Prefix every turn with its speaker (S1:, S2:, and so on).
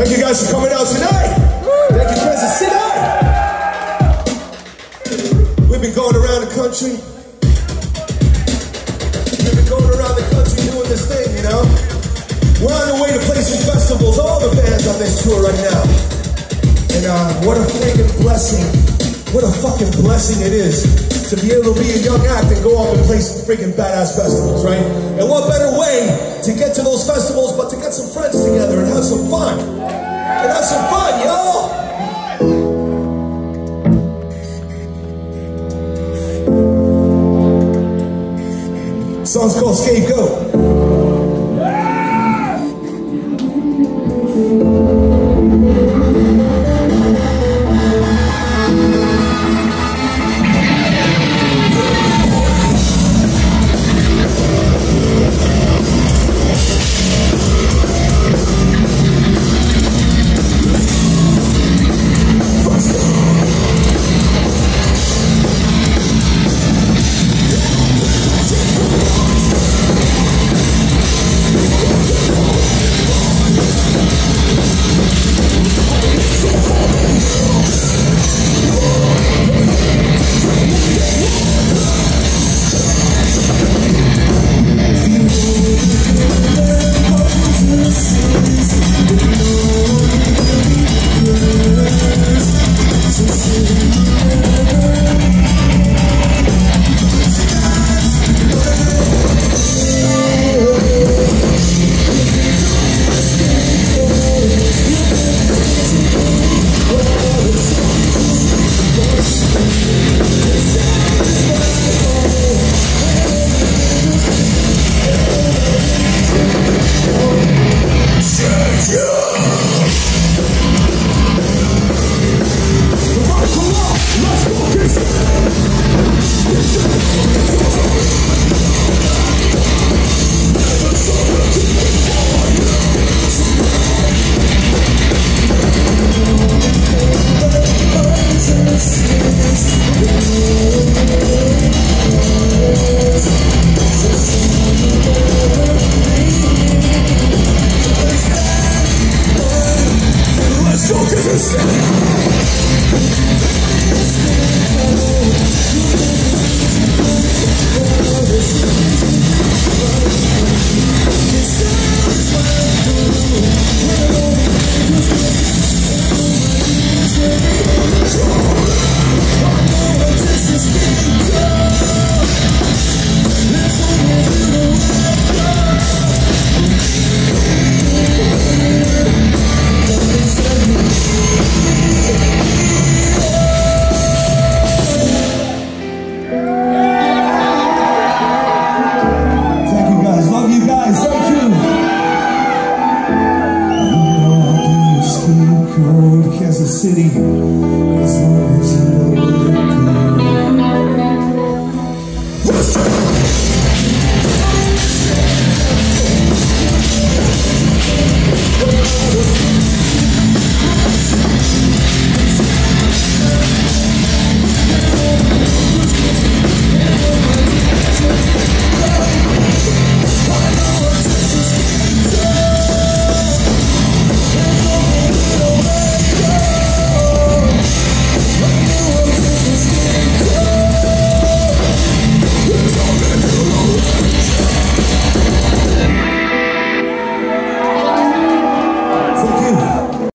S1: Thank you guys for coming out tonight. Thank you, Kansas City. We've been going around the country. We've been going around the country doing this thing, you know. We're on the way to play some festivals, all the bands on this tour right now. And uh, what a freaking blessing. What a fucking blessing it is to be able to be a young act and go off and play some freaking badass festivals, right? And what better way to get to those festivals but to get some friends together and have some fun. And have some fun, y'all! Song's called Scapegoat. Yes. city as long as you.